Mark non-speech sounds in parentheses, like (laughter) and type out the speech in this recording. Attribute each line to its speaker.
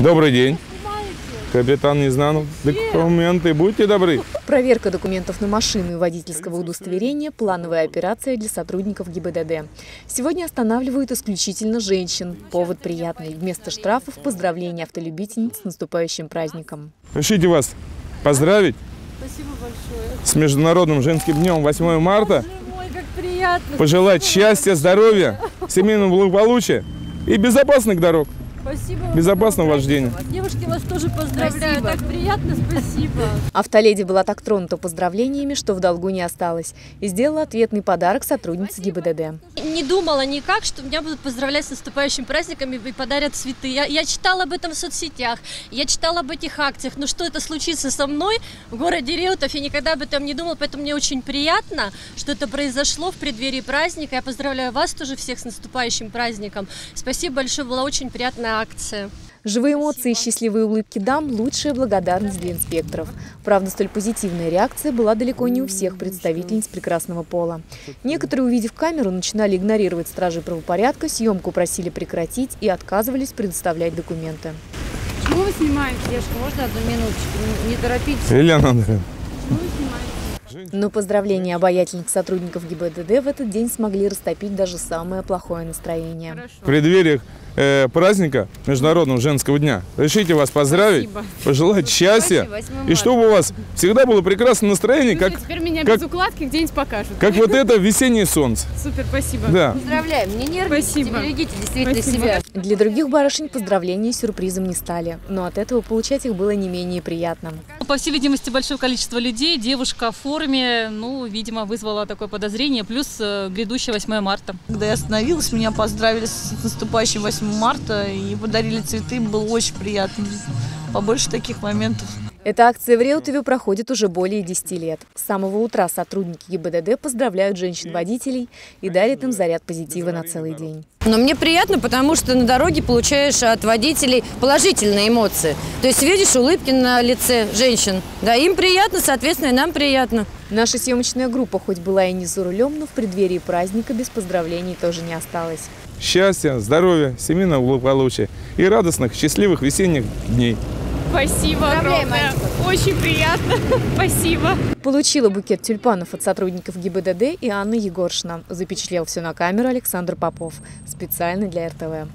Speaker 1: Добрый день. Капитан Незнанов. Документы, будьте добры.
Speaker 2: Проверка документов на машину и водительского удостоверения – плановая операция для сотрудников ГИБДД. Сегодня останавливают исключительно женщин. Повод приятный. Вместо штрафов – поздравления автолюбительниц с наступающим праздником.
Speaker 1: Решите вас поздравить
Speaker 3: Спасибо большое.
Speaker 1: с Международным женским днем 8 марта.
Speaker 3: Мой, как приятно.
Speaker 1: Пожелать счастья, здоровья, семейного благополучия и безопасных дорог.
Speaker 3: Спасибо. вам
Speaker 1: Безопасного вождения.
Speaker 3: Девушки, вас тоже поздравляю. Так приятно, спасибо.
Speaker 2: Автоледи была так тронута поздравлениями, что в долгу не осталась. И сделала ответный подарок сотруднице ГИБДД.
Speaker 3: Не думала никак, что меня будут поздравлять с наступающими праздниками и подарят цветы. Я, я читала об этом в соцсетях, я читала об этих акциях, но что это случится со мной в городе Реутов, я никогда об этом не думала, поэтому мне очень приятно, что это произошло в преддверии праздника. Я поздравляю вас тоже всех с наступающим праздником. Спасибо большое, была очень приятная акция.
Speaker 2: Живые эмоции и счастливые улыбки дам – лучшая благодарность для инспекторов. Правда, столь позитивная реакция была далеко не у всех представительниц прекрасного пола. Некоторые, увидев камеру, начинали игнорировать стражей правопорядка, съемку просили прекратить и отказывались предоставлять документы.
Speaker 4: Почему вы снимаете? Девушка, можно одну минуточку? Не- торопитесь.
Speaker 1: Елена Андреевна.
Speaker 4: Почему вы снимаете?
Speaker 2: Но поздравления обаятельных сотрудников ГИБДД в этот день смогли растопить даже самое плохое настроение.
Speaker 4: Хорошо.
Speaker 1: В преддверии э, праздника Международного женского дня решите вас поздравить,
Speaker 4: Спасибо.
Speaker 1: пожелать счастья
Speaker 4: Спасибо, 8
Speaker 1: и чтобы у вас всегда было прекрасное настроение, как,
Speaker 4: Слушай, теперь меня
Speaker 1: как-
Speaker 4: без укладки где-нибудь покажут.
Speaker 1: как вот это весеннее солнце.
Speaker 4: Супер, спасибо.
Speaker 1: Да.
Speaker 5: Поздравляем, не нервничайте,
Speaker 4: Спасибо.
Speaker 5: берегите действительно
Speaker 4: Спасибо.
Speaker 5: себя.
Speaker 2: Для других барышень поздравления сюрпризом не стали, но от этого получать их было не менее приятным.
Speaker 6: По всей видимости, большое количество людей. Девушка в форме, ну, видимо, вызвала такое подозрение. Плюс э, грядущее 8 марта.
Speaker 7: Когда я остановилась, меня поздравили с наступающим 8 марта и подарили цветы. Было очень приятно. Побольше таких моментов.
Speaker 2: Эта акция в Реутове проходит уже более 10 лет. С самого утра сотрудники ГИБДД поздравляют женщин-водителей и дарят им заряд позитива на целый день.
Speaker 5: Но мне приятно, потому что на дороге получаешь от водителей положительные эмоции. То есть видишь улыбки на лице женщин. Да, им приятно, соответственно, и нам приятно.
Speaker 2: Наша съемочная группа хоть была и не за рулем, но в преддверии праздника без поздравлений тоже не осталось.
Speaker 1: Счастья, здоровья, семейного благополучия и радостных, счастливых весенних дней.
Speaker 4: Спасибо огромное. Очень приятно. (laughs) Спасибо.
Speaker 2: Получила букет тюльпанов от сотрудников ГИБДД и Анна Егоршина. Запечатлел все на камеру Александр Попов. Специально для РТВ.